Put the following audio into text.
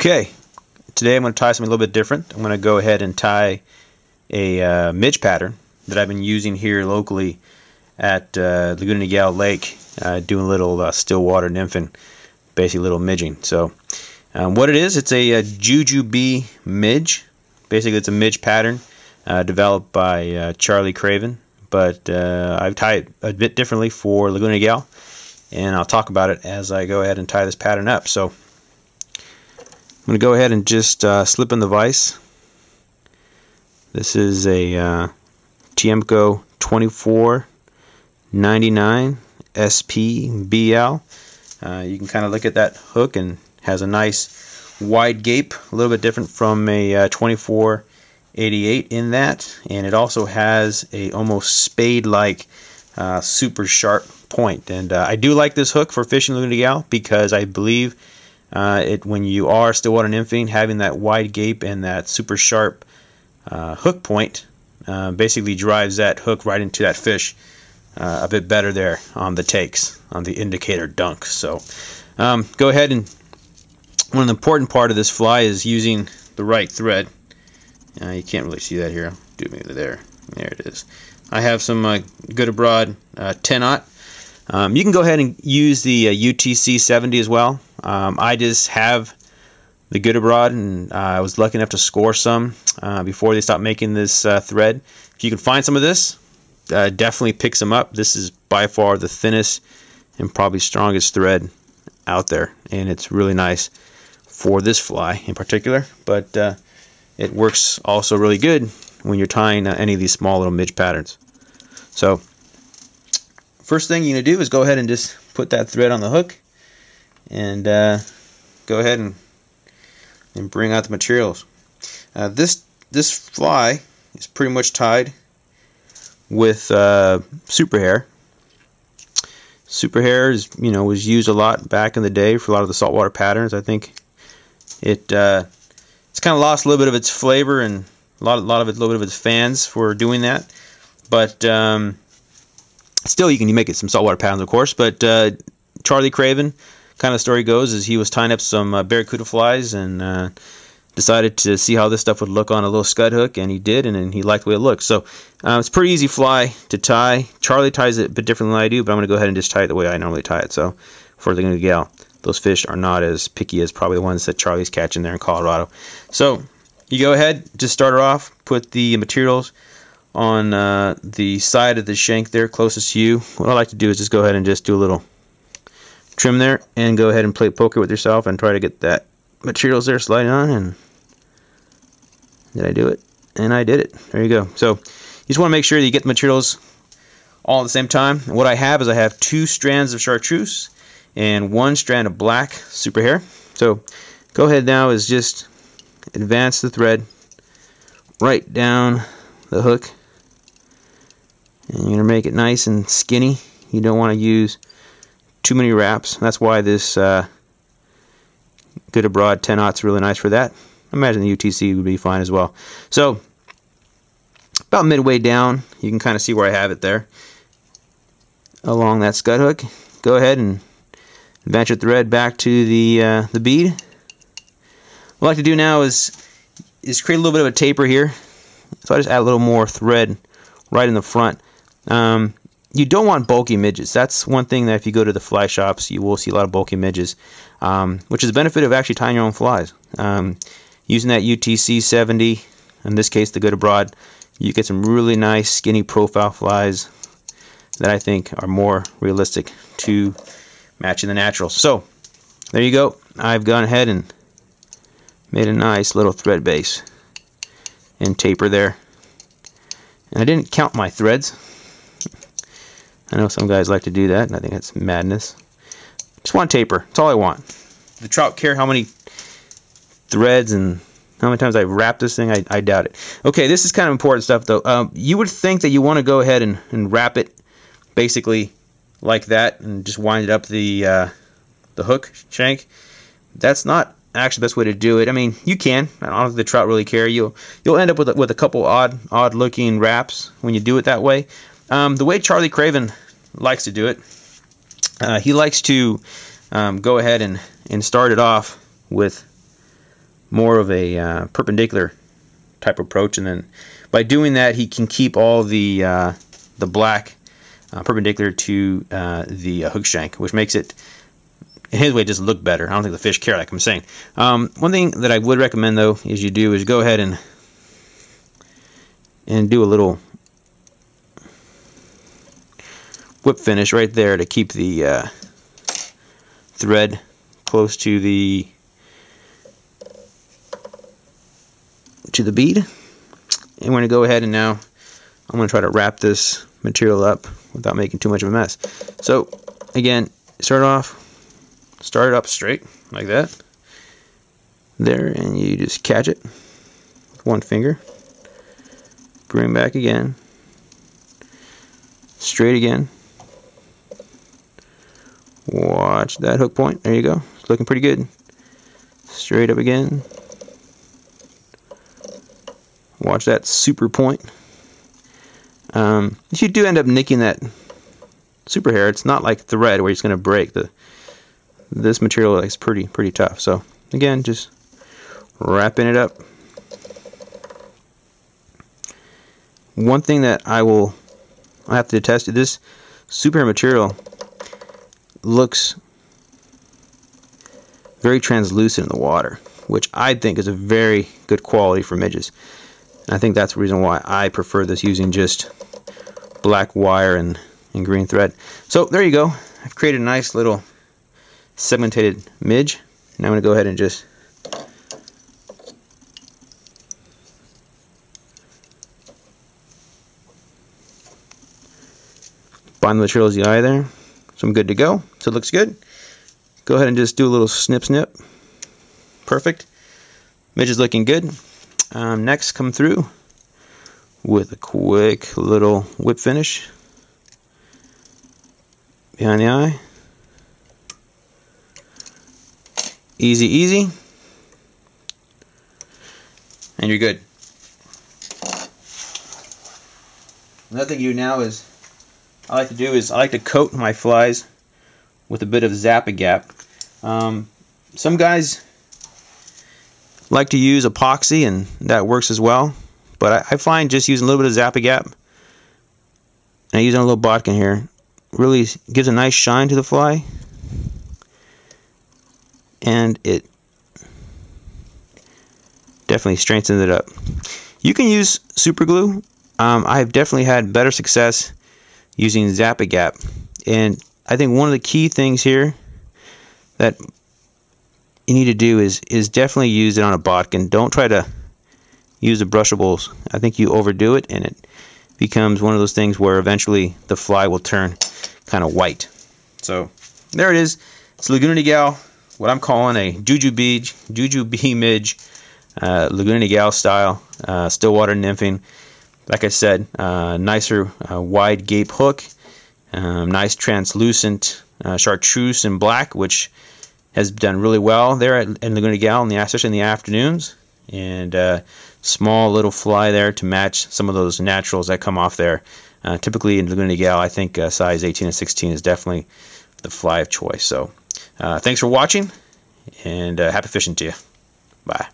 Okay, today I'm going to tie something a little bit different. I'm going to go ahead and tie a uh, midge pattern that I've been using here locally at uh, Laguna Niguel Lake, uh, doing a little uh, stillwater nymphing, basically little midging. So um, what it is, it's a, a JuJu Bee midge. Basically it's a midge pattern uh, developed by uh, Charlie Craven, but uh, I've tied it a bit differently for Laguna Niguel, and I'll talk about it as I go ahead and tie this pattern up. So going to go ahead and just uh, slip in the vise. This is a uh, Tiemco 2499 SPBL. Uh, you can kind of look at that hook and has a nice wide gape, a little bit different from a uh, 2488 in that, and it also has a almost spade-like uh, super sharp point. And uh, I do like this hook for fishing Laguna Niguel because I believe uh, it when you are stillwater nymphing, having that wide gape and that super sharp uh, hook point uh, basically drives that hook right into that fish uh, a bit better there on the takes on the indicator dunk. So um, go ahead and one of the important part of this fly is using the right thread. Uh, you can't really see that here. Do maybe there. There it is. I have some uh, Gudebrod 10 aught. Um, you can go ahead and use the UTC 70 as well. Um, I just have the Gudebrod, and uh, I was lucky enough to score some uh, before they stopped making this uh, thread. If you can find some of this, uh, definitely pick some up. This is by far the thinnest and probably strongest thread out there, and it's really nice for this fly in particular. But uh, it works also really good when you're tying uh, any of these small little midge patterns. So first thing you're going to do is go ahead and just put that thread on the hook and uh, go ahead and and bring out the materials. Uh, this this fly is pretty much tied with uh, super hair. Super hair is you know was used a lot back in the day for a lot of the saltwater patterns. I think it uh, it's kind of lost a little bit of its flavor and a lot a lot of it, a little bit of its fans for doing that. But um, still, you can make it some saltwater patterns, of course. But uh, Charlie Craven kind of story goes is he was tying up some uh, barracuda flies and uh, decided to see how this stuff would look on a little scud hook, and he did, and, and he liked the way it looked. So uh, it's pretty easy fly to tie. Charlie ties it a bit differently than I do, but I'm going to go ahead and just tie it the way I normally tie it. So for the gal, those fish are not as picky as probably the ones that Charlie's catching there in Colorado. So you go ahead, just start her off, put the materials on uh, the side of the shank there closest to you. What I like to do is just go ahead and just do a little trim there and go ahead and play poker with yourself and try to get that materials there sliding on and did I do it? And I did it. There you go. So you just want to make sure that you get the materials all at the same time. What I have is I have two strands of chartreuse and one strand of black super hair. So go ahead now is just advance the thread right down the hook and you're to make it nice and skinny. You don't want to use too many wraps. That's why this uh, Gudebrod 10 is really nice for that. I imagine the UTC would be fine as well. So about midway down, you can kind of see where I have it there. Along that scud hook, go ahead and your thread back to the uh, the bead. What I like to do now is is create a little bit of a taper here. So I just add a little more thread right in the front. Um, you don't want bulky midges. That's one thing that if you go to the fly shops, you will see a lot of bulky midges, um, which is the benefit of actually tying your own flies. Um, using that UTC 70, in this case the Gudebrod, you get some really nice skinny profile flies that I think are more realistic to matching the natural. So there you go. I've gone ahead and made a nice little thread base and taper there. And I didn't count my threads I know some guys like to do that, and I think that's madness. Just one taper. That's all I want. The trout care how many threads and how many times I wrap this thing, I, I doubt it. Okay, this is kind of important stuff, though. Um, you would think that you want to go ahead and, and wrap it basically like that and just wind up the uh, the hook shank. That's not actually the best way to do it. I mean, you can. I don't think the trout really care. You'll you'll end up with a, with a couple odd odd looking wraps when you do it that way. Um, the way Charlie Craven likes to do it, uh, he likes to um, go ahead and, and start it off with more of a uh, perpendicular type approach, and then by doing that, he can keep all the uh, the black uh, perpendicular to uh, the hook shank, which makes it in his way just look better. I don't think the fish care, like I'm saying. Um, one thing that I would recommend though is you do is go ahead and and do a little whip finish right there to keep the uh, thread close to the to the bead. And we're going to go ahead and now I'm going to try to wrap this material up without making too much of a mess. So again, start off, start it up straight like that. There, and you just catch it with one finger. Bring back again. Straight again. Watch that hook point. There you go. It's looking pretty good. Straight up again. Watch that super point. Um, if you do end up nicking that super hair, it's not like thread where it's going to break. The This material is pretty pretty tough. So again, just wrapping it up. One thing that I will I have to test attest this super material looks very translucent in the water, which I think is a very good quality for midges. And I think that's the reason why I prefer this using just black wire and, and green thread. So there you go. I've created a nice little segmented midge. Now I'm going to go ahead and just bind the materials the eye there. So I'm good to go. So it looks good. Go ahead and just do a little snip snip. Perfect. Midge is looking good. Um, next, come through with a quick little whip finish behind the eye. Easy, easy. And you're good. Another thing you do now is I like to do is I like to coat my flies with a bit of Zap-A-Gap. Um, some guys like to use epoxy and that works as well. But I, I find just using a little bit of Zap-A-Gap and using a little bodkin here really gives a nice shine to the fly and it definitely strengthens it up. You can use super glue. Um, I've definitely had better success using Zap-A-Gap and I think one of the key things here that you need to do is is definitely use it on a bodkin. Don't try to use the brushables. I think you overdo it and it becomes one of those things where eventually the fly will turn kind of white. So there it is. It's Laguna Niguel, what I'm calling a Juju Beach, Juju Bee Midge, uh, Laguna Niguel style, uh, Stillwater nymphing. Like I said, uh, nicer uh, wide gape hook, um, nice translucent uh, chartreuse in black, which has done really well there at, in Laguna Gal, in the, especially in the afternoons. And uh, small little fly there to match some of those naturals that come off there. Uh, typically in Laguna Gal, I think uh, size 18 and 16 is definitely the fly of choice. So thanks for watching, and happy fishing to you. Bye.